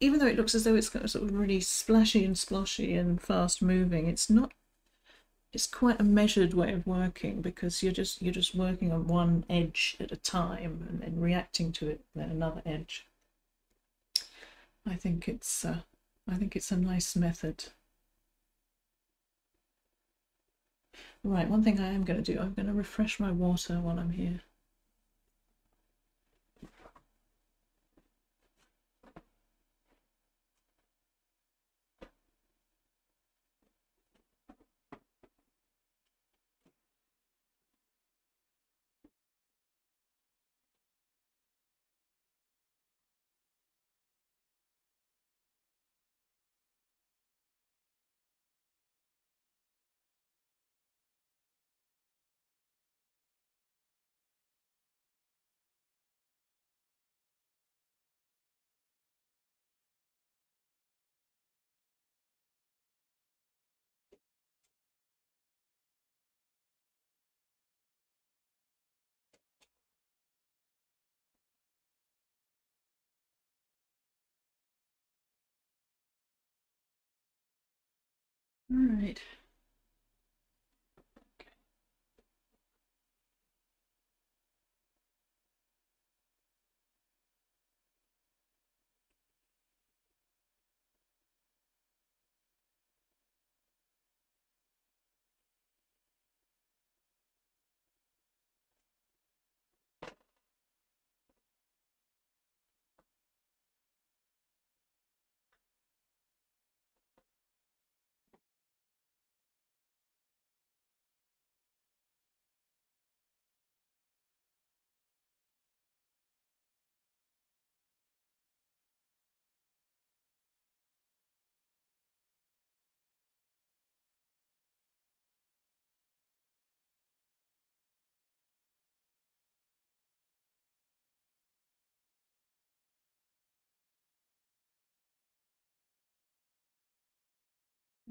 even though it looks as though it's sort of really splashy and sploshy and fast moving. It's not. It's quite a measured way of working because you're just you're just working on one edge at a time and then reacting to it then another edge. I think it's uh, I think it's a nice method. Right, one thing I am going to do, I'm going to refresh my water while I'm here. All right.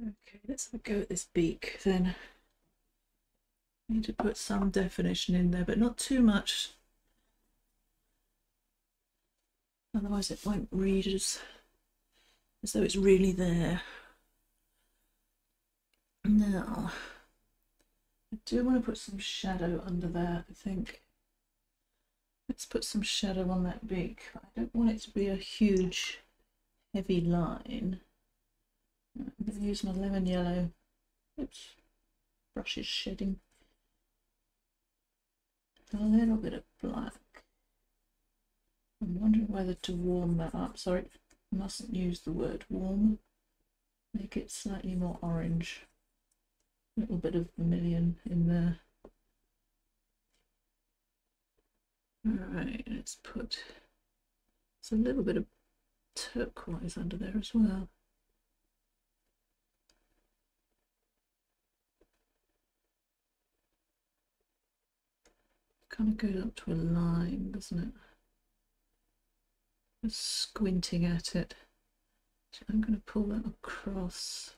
Okay, let's have a go at this beak then. Need to put some definition in there, but not too much. Otherwise it won't read as, as though it's really there. Now, I do want to put some shadow under there, I think. Let's put some shadow on that beak. I don't want it to be a huge, heavy line. I'm going to use my lemon yellow. Oops, brush is shedding. A little bit of black. I'm wondering whether to warm that up. Sorry, mustn't use the word warm. Make it slightly more orange. A little bit of vermilion in there. Alright, let's put it's a little bit of turquoise under there as well. Kind of goes up to a line, doesn't it? Just squinting at it. So I'm going to pull that across.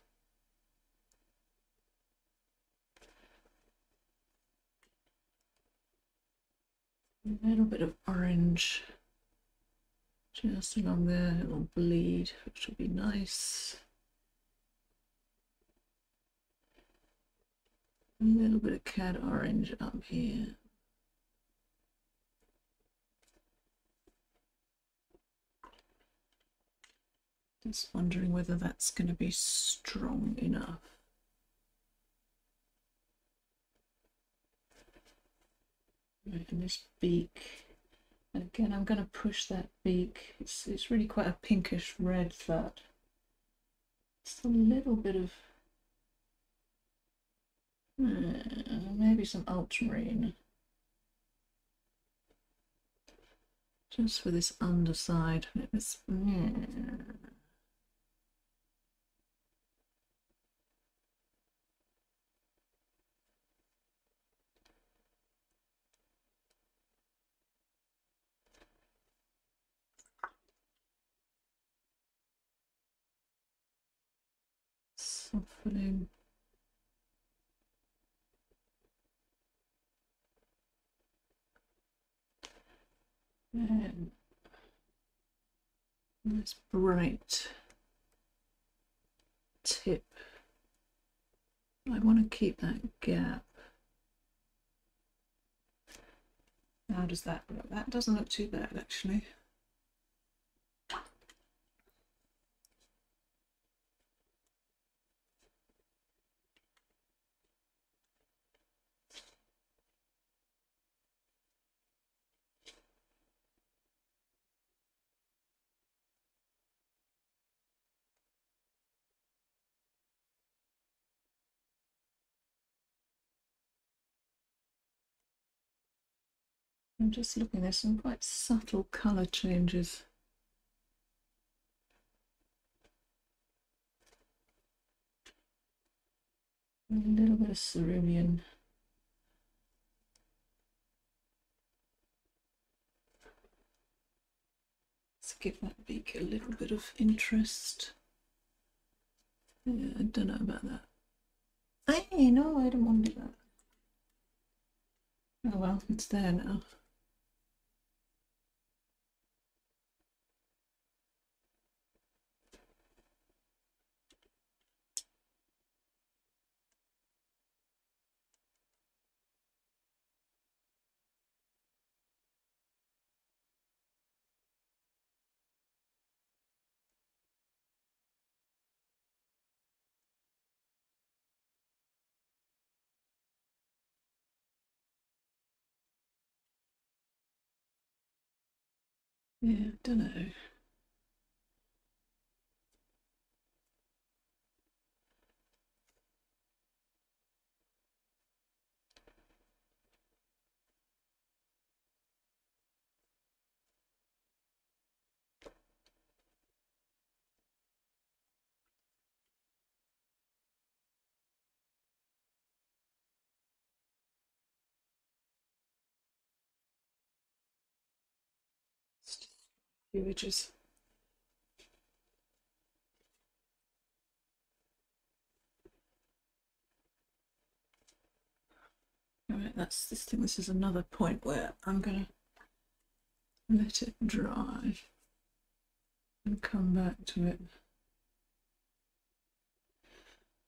A little bit of orange just along there, it will bleed, which will be nice. A little bit of cad orange up here. Just wondering whether that's going to be strong enough. Right, and this beak, and again I'm going to push that beak. It's, it's really quite a pinkish red that. Just a little bit of uh, maybe some ultramarine. Just for this underside. It was, softening. And this bright tip. I want to keep that gap. How does that look? That doesn't look too bad actually. I'm just looking, there's some quite subtle colour changes. A little bit of cerulean. Let's give that beak a little bit of interest. Yeah, I don't know about that. Hey, no, I don't want to do that. Oh well, it's there now. Yeah, don't know. Edges. Alright, that's this thing. This is another point where I'm gonna let it dry and come back to it.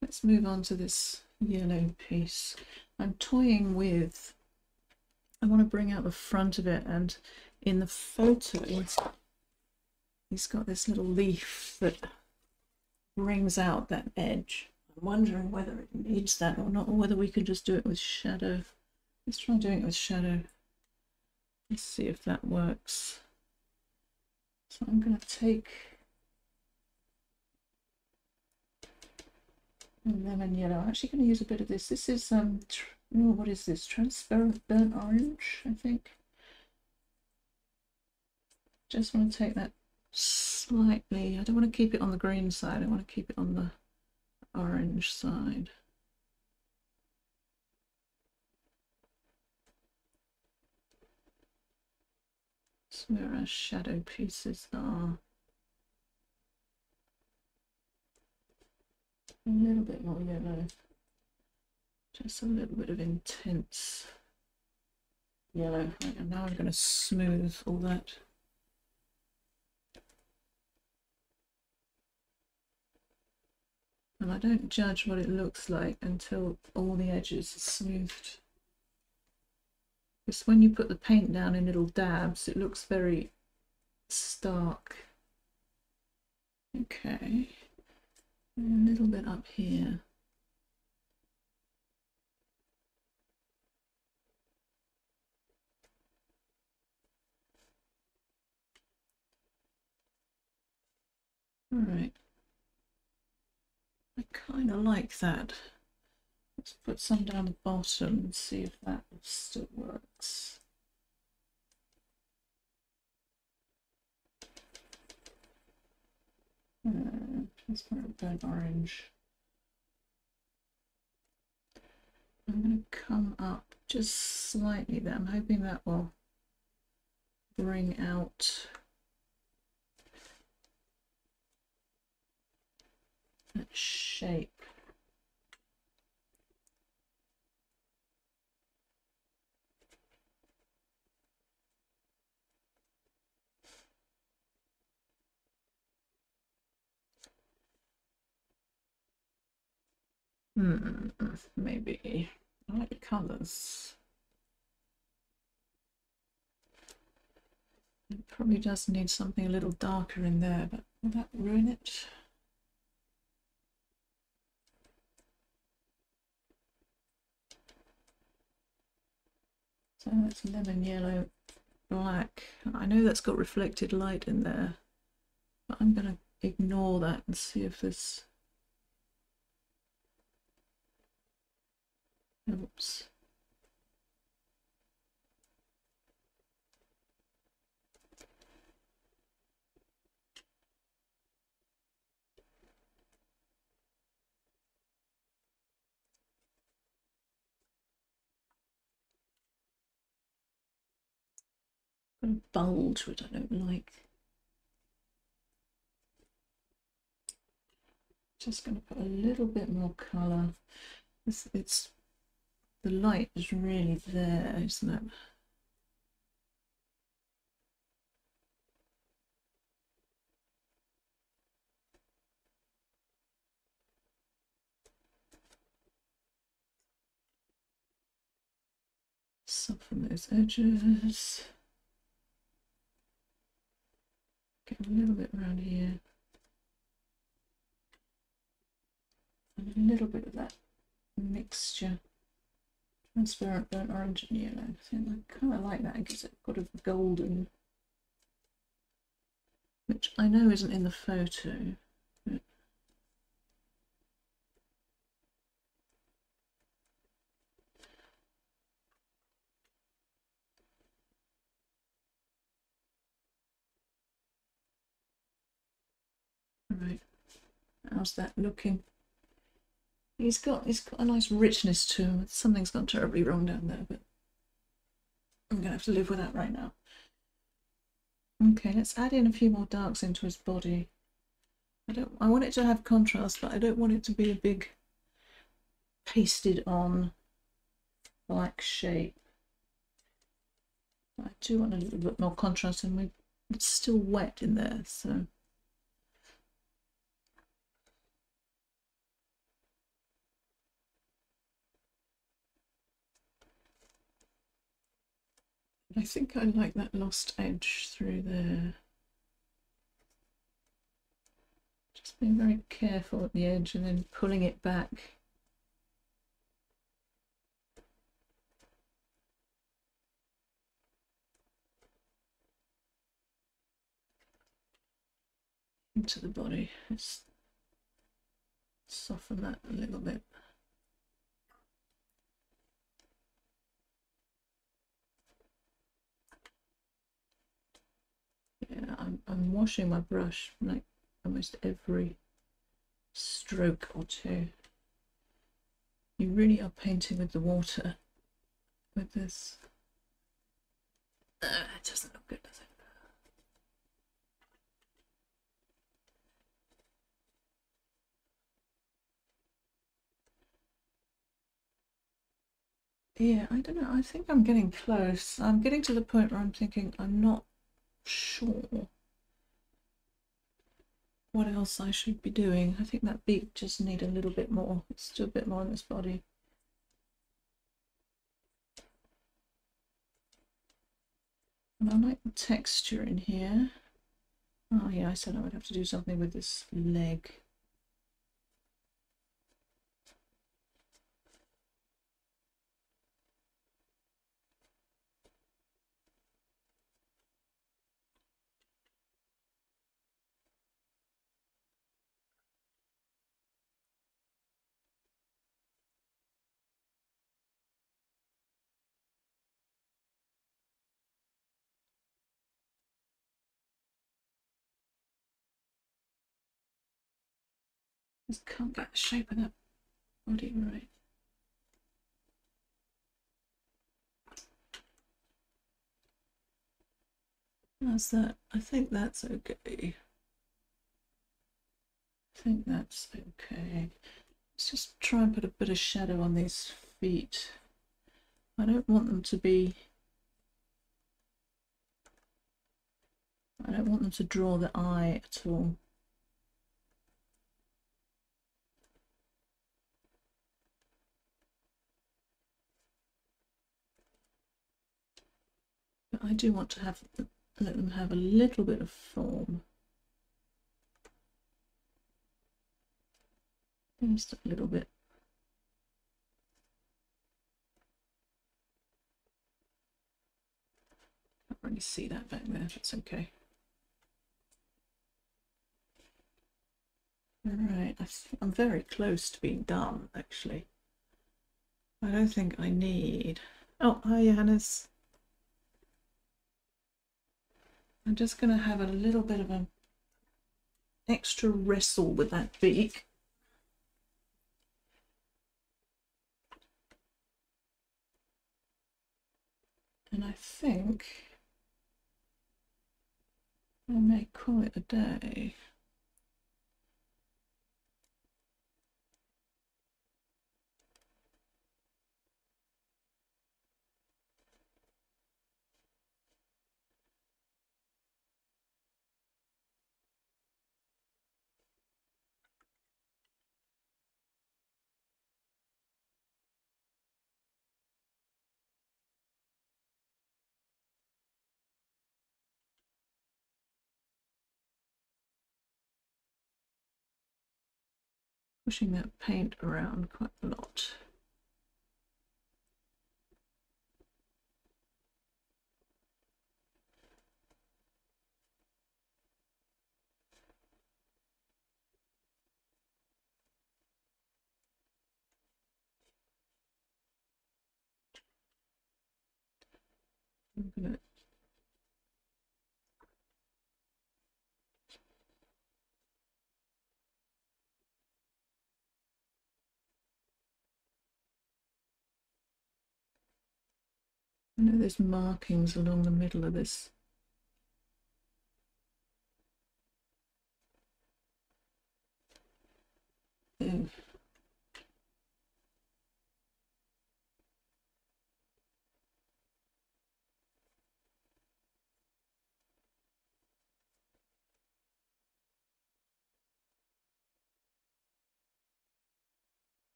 Let's move on to this yellow piece. I'm toying with, I want to bring out the front of it and in the photo he's got this little leaf that brings out that edge. I'm wondering whether it needs that or not, or whether we can just do it with shadow. Let's try doing it with shadow. Let's see if that works. So I'm going to take lemon yellow. I'm actually going to use a bit of this. This is, um, oh, what is this? Transparent burnt orange, I think. Just want to take that slightly, I don't want to keep it on the green side, I want to keep it on the orange side. That's where our shadow pieces are. A little bit more yellow. Just a little bit of intense yellow. Right, and now I'm going to smooth all that. And I don't judge what it looks like until all the edges are smoothed. Because when you put the paint down in little dabs, it looks very stark. Okay. A little bit up here. All right. I kind of like that. Let's put some down the bottom and see if that still works. Hmm, transparent burnt orange. I'm going to come up just slightly there. I'm hoping that will bring out shape. Hmm, maybe. I like the colours. It probably does need something a little darker in there, but will that ruin it? So that's lemon yellow, black. I know that's got reflected light in there, but I'm going to ignore that and see if this helps. Got a bulge which I don't like. Just going to put a little bit more colour. It's, it's the light is really there, isn't it? Soften those edges. Get a little bit around here. And a little bit of that mixture. Transparent burnt orange and yellow. I kind of like that It gives got a golden, which I know isn't in the photo. But Right, how's that looking? He's got he's got a nice richness to him. Something's gone terribly wrong down there, but I'm gonna have to live with that right now. Okay, let's add in a few more darks into his body. I don't I want it to have contrast, but I don't want it to be a big pasted on black shape. I do want a little bit more contrast and we it's still wet in there, so I think I like that lost edge through there. Just being very careful at the edge and then pulling it back. into the body. Let's soften that a little bit. Yeah, I'm, I'm washing my brush like almost every stroke or two. You really are painting with the water with this. Uh, it doesn't look good, does it? Yeah, I don't know. I think I'm getting close. I'm getting to the point where I'm thinking I'm not sure what else I should be doing. I think that beak just need a little bit more. Let's do a bit more on this body. And I like the texture in here. Oh yeah, I said I would have to do something with this leg. Just can't get the shape of that body right. How's that? I think that's okay. I think that's okay. Let's just try and put a bit of shadow on these feet. I don't want them to be I don't want them to draw the eye at all. But I do want to have let them have a little bit of form. Just a little bit. Can't really see that back there, it's okay. Alright, I'm very close to being done, actually. I don't think I need... Oh, hi, Johannes. I'm just going to have a little bit of an extra wrestle with that beak. And I think I may call it a day. Pushing that paint around quite a lot. I'm gonna I know there's markings along the middle of this. Ew.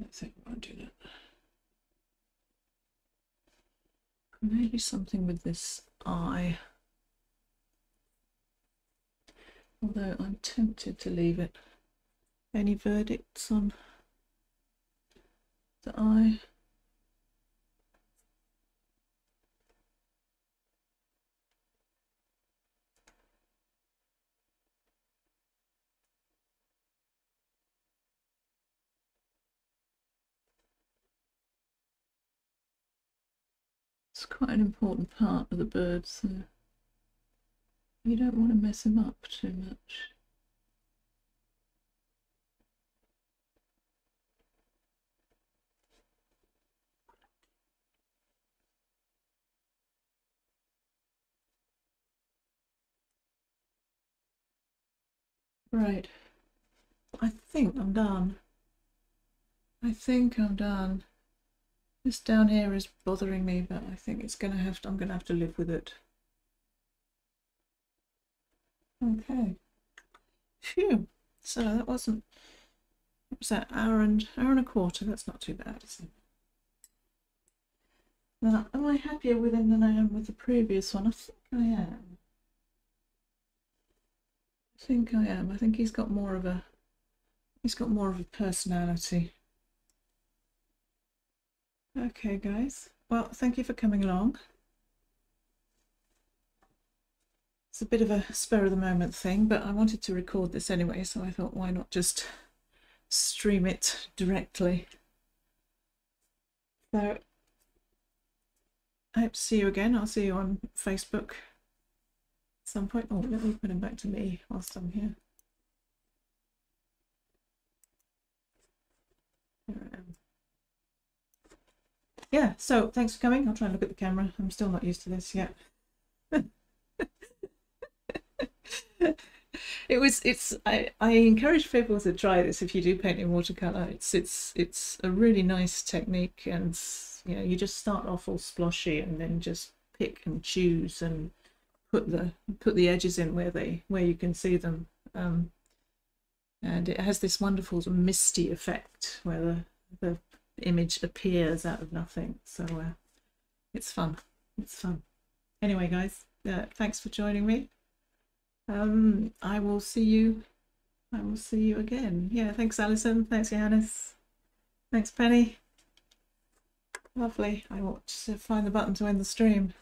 I think I do that. Maybe something with this eye. Although I'm tempted to leave it. Any verdicts on the eye? It's quite an important part of the bird, so you don't want to mess him up too much. Right. I think I'm done. I think I'm done. This down here is bothering me, but I think it's gonna have to, I'm gonna have to live with it. Okay. Phew. So that wasn't what was that hour and hour and a quarter? That's not too bad, is it? Now, am I happier with him than I am with the previous one? I think I am. I think I am. I think he's got more of a he's got more of a personality. Okay, guys. Well, thank you for coming along. It's a bit of a spur of the moment thing, but I wanted to record this anyway, so I thought why not just stream it directly. So I hope to see you again. I'll see you on Facebook at some point. Oh, let me put him back to me whilst I'm here. Here I am. Yeah, so thanks for coming. I'll try and look at the camera. I'm still not used to this yet. it was it's I, I encourage people to try this if you do paint in watercolor it's it's it's a really nice technique and you know you just start off all sploshy and then just pick and choose and put the put the edges in where they where you can see them um, and it has this wonderful misty effect where the, the image appears out of nothing so uh, it's fun it's fun anyway guys uh, thanks for joining me um, I will see you. I will see you again. Yeah, thanks, Alison. Thanks, Johannes. Thanks, Penny. Lovely. I want to find the button to end the stream.